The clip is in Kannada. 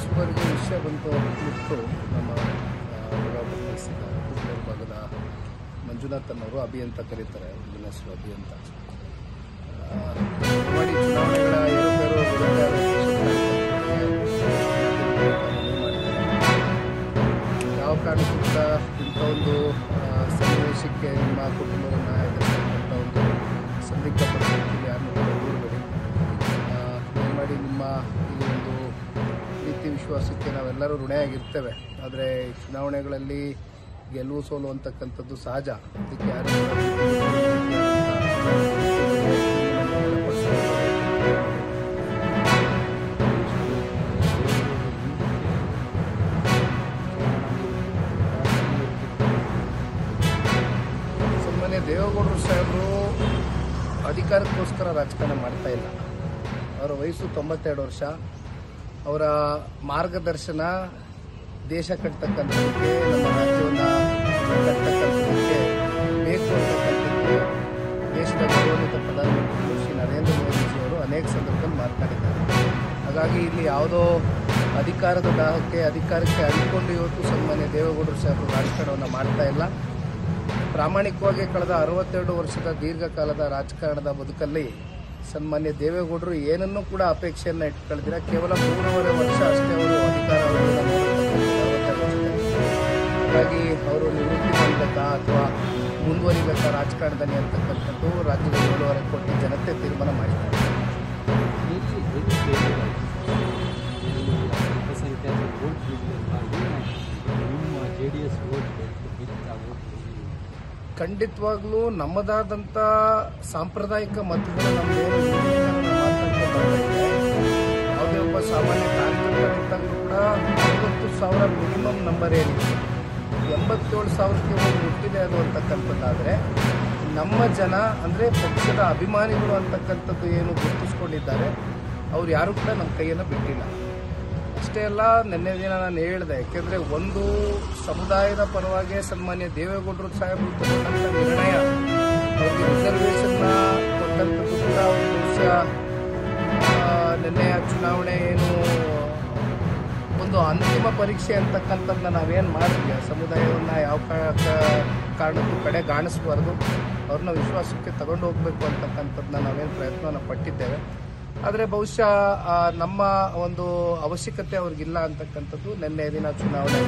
ಈಶ್ವರ್ಗೆ ವಿಷಯ ಬಂತು ಬಿಟ್ಟು ನಮ್ಮ ಭಾಗದ ಭಾಗದ ಮಂಜುನಾಥ್ ಅನ್ನೋರು ಅಭಿ ಅಂತ ಕರೀತಾರೆ ಹೆಸರು ಅಭಿ ಅಂತ. ಯಾವ ಕಾರಣಕ್ಕೂ ಕೂಡ ಇಂಥ ಒಂದು ಸನ್ನಿವೇಶಕ್ಕೆ ನಿಮ್ಮ ಕುಟುಂಬವನ್ನು ಎದುರಿಸ್ತಕ್ಕಂಥ ಒಂದು ಸಂದಿಗ್ಧ ಪರಿಸ್ಥಿತಿಯಲ್ಲಿ ಯಾರನ್ನು ಕೂಡ ದೂರಬೇಡಿ ದಯಮಾಡಿ ನಿಮ್ಮ ಈ ಪ್ರೀತಿ ವಿಶ್ವಾಸಕ್ಕೆ ನಾವೆಲ್ಲರೂ ಋಣಿಯಾಗಿರ್ತೇವೆ. ಆದರೆ ಚುನಾವಣೆಗಳಲ್ಲಿ ಗೆಲುವು ಸೋಲು ಅಂತಕ್ಕಂಥದ್ದು ಸಹಜ. ಅದಕ್ಕೆ ಯಾರು ಸುಮ್ಮನೆ ದೇವೇಗೌಡರು ಸಾಹೇಬರು ಅಧಿಕಾರಕ್ಕೋಸ್ಕರ ರಾಜಕಾರಣ ಮಾಡ್ತಾ ಇಲ್ಲ. ಅವರ ವಯಸ್ಸು ತೊಂಬತ್ತೆರಡು ವರ್ಷ. ಅವರ ಮಾರ್ಗದರ್ಶನ ದೇಶ ಕಟ್ತಕ್ಕಂಥದ್ದಕ್ಕೆ, ನಮ್ಮ ರಾಜ್ಯವನ್ನು ಬೇಕು ಅಂತಕ್ಕಂಥದ್ದು ದೇಶದ ಗೌರವಿತ ಪ್ರಧಾನಮಂತ್ರಿ ಶ್ರೀ ನರೇಂದ್ರ ಅವರು ಅನೇಕ ಸಂದರ್ಭದಲ್ಲಿ ಮಾತನಾಡಿದ್ದಾರೆ. ಹಾಗಾಗಿ ಇಲ್ಲಿ ಯಾವುದೋ ಅಧಿಕಾರದ ದಾಹಕ್ಕೆ, ಅಧಿಕಾರಕ್ಕೆ ಅಡಿಕೊಂಡು ಇವತ್ತು ಸನ್ಮಾನ್ಯ ದೇವೇಗೌಡರು ಸಾಹೇಬರು ರಾಜಕಾರಣವನ್ನು ಮಾಡ್ತಾ ಇಲ್ಲ. ಪ್ರಾಮಾಣಿಕವಾಗಿ ಕಳೆದ ಅರವತ್ತೆರಡು ವರ್ಷದ ದೀರ್ಘಕಾಲದ ರಾಜಕಾರಣದ ಬದುಕಲ್ಲಿ ಸನ್ಮಾನ್ಯ ದೇವೇಗೌಡರು ಏನನ್ನೂ ಕೂಡ ಅಪೇಕ್ಷೆಯನ್ನು ಇಟ್ಕೊಳ್ತೀರ ಕೇವಲ ಮೂರುವರೆ ವರ್ಷ ಅಷ್ಟೇ ಅವರು ಅಧಿಕಾರ. ಹಾಗಾಗಿ ಅವರು ನಿವೃತ್ತಿ ಮಾಡಬೇಕಾ ಅಥವಾ ಮುಂದುವರಿಬೇಕಾ ರಾಜಕಾರಣದಲ್ಲಿ ಅಂತಕ್ಕಂಥದ್ದು ರಾಜ್ಯದ ಏಳುವರೆ ಕೋಟಿ ಜನತೆ ತೀರ್ಮಾನ ಮಾಡಿದ್ದಾರೆ. ಅಲ್ಪಸಂಖ್ಯಾತ ನಿಮ್ಮ ಜೆ ಡಿ ಎಸ್ ಖಂಡಿತವಾಗ್ಲೂ ನಮ್ಮದಾದಂಥ ಸಾಂಪ್ರದಾಯಿಕ ಮತಗಳು ಇದೆ. ಯಾವುದೇ ಒಬ್ಬ ಸಾಮಾನ್ಯ ಕಾರ್ಯಕರ್ತರಿದ್ದಾಗ ಕೂಡ ಐವತ್ತು ಸಾವಿರ ಮಿನಿಮಮ್ ನಂಬರ್ ಏನಿದೆ ಎಂಬತ್ತೇಳು ಸಾವಿರಕ್ಕೆ ಒಂದು ಮುಟ್ಟಿದೆ ಅದು ಅಂತಕ್ಕಂಥದ್ದಾದರೆ ನಮ್ಮ ಜನ ಅಂದರೆ ಪಕ್ಷದ ಅಭಿಮಾನಿಗಳು ಅಂತಕ್ಕಂಥದ್ದು ಏನು ಗುರುತಿಸ್ಕೊಂಡಿದ್ದಾರೆ, ಅವ್ರು ಯಾರು ಕೂಡ ನಮ್ಮ ಕೈಯನ್ನು ಬಿಟ್ಟಿಲ್ಲ ಅಷ್ಟೇ ಅಲ್ಲ, ನಿನ್ನೆ ದಿನ ನಾನು ಹೇಳಿದೆ, ಯಾಕೆಂದರೆ ಒಂದು ಸಮುದಾಯದ ಪರವಾಗಿ ಸನ್ಮಾನ್ಯ ದೇವೇಗೌಡರು ಸಾಹೇಬರು ತಗೊಂಡಂಥ ನಿರ್ಣಯ, ಅವರಿಗೆ ರಿಸರ್ವೇಷನ್ನ ನಿನ್ನೆಯ ಚುನಾವಣೆ ಏನು ಒಂದು ಅಂತಿಮ ಪರೀಕ್ಷೆ ಅಂತಕ್ಕಂಥದ್ದನ್ನ ನಾವೇನು ಮಾಡಿದ್ವಿ ಸಮುದಾಯವನ್ನು ಯಾವ ಕಾರಣಕ್ಕೂ ಕಡೆ ಕಾಣಿಸ್ಬಾರ್ದು. ಅವ್ರನ್ನ ವಿಶ್ವಾಸಕ್ಕೆ ತಗೊಂಡು ಹೋಗಬೇಕು ಅಂತಕ್ಕಂಥದ್ದನ್ನ ನಾವೇನು ಪ್ರಯತ್ನವನ್ನು ಪಟ್ಟಿದ್ದೇವೆ. ಆದರೆ ಬಹುಶಃ ನಮ್ಮ ಒಂದು ಅವಶ್ಯಕತೆ ಅವ್ರಿಗಿಲ್ಲ ಅಂತಕ್ಕಂಥದ್ದು ನಿನ್ನೆ ದಿನ ಚುನಾವಣೆ.